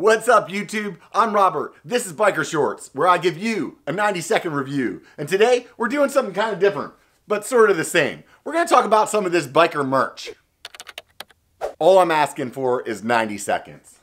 What's up, YouTube? I'm Robert. This is Biker Shorts, where I give you a 90 second review. And today, we're doing something kind of different, but sort of the same. We're to talk about some of this biker merch. All I'm asking for is 90 seconds.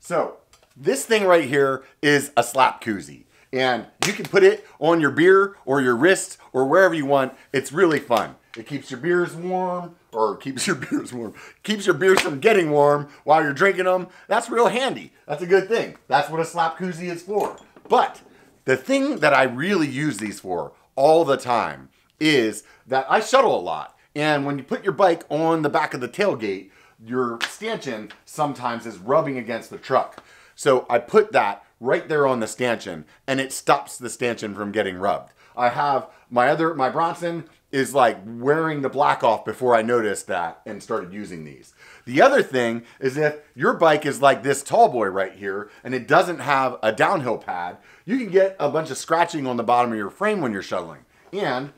So, this thing right here is a slap koozie. And you can put it on your beer or your wrist or wherever you want. It's really fun. It keeps your beers warm, or keeps your beers warm, keeps your beers from getting warm while you're drinking them. That's real handy. That's a good thing. That's what a slap koozie is for. But the thing that I really use these for all the time is that I shuttle a lot. And when you put your bike on the back of the tailgate, your stanchion sometimes is rubbing against the truck. So I put that right there on the stanchion and it stops the stanchion from getting rubbed. I have my other, my Bronson is like wearing the black off before I noticed that and started using these. The other thing is if your bike is like this Tallboy right here and it doesn't have a downhill pad, you can get a bunch of scratching on the bottom of your frame when you're shuttling. And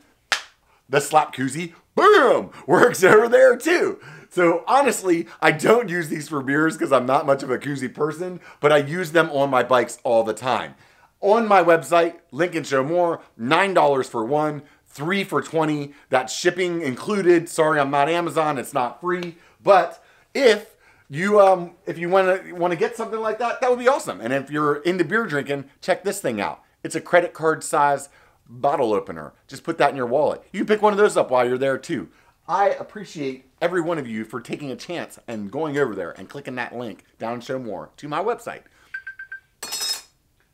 the slap koozie, boom, works over there too. So honestly, I don't use these for beers because I'm not much of a koozie person, but I use them on my bikes all the time. On my website, link and show more, $9 for one, three for 20. That's shipping included. Sorry, I'm not Amazon. It's not free. But if you um if you want to want to get something like that, that would be awesome. And if you're into beer drinking, check this thing out. It's a credit card size bottle opener. Just put that in your wallet. You can pick one of those up while you're there too. I appreciate every one of you for taking a chance and going over there and clicking that link down show more to my website.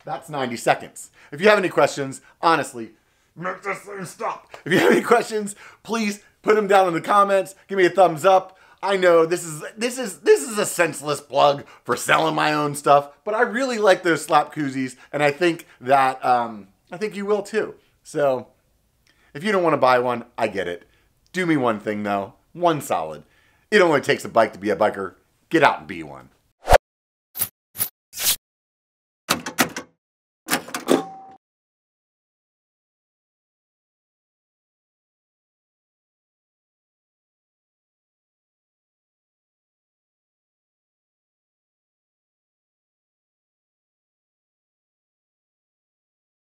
That's 90 seconds. If you have any questions, honestly, make this thing stop. If you have any questions, please put them down in the comments. Give me a thumbs up. I know this is this is this is a senseless plug for selling my own stuff, but I really like those slap koozies, and I think that um, I think you will too. So if you don't want to buy one, I get it. Do me one thing though, one solid. It only takes a bike to be a biker. Get out and be one.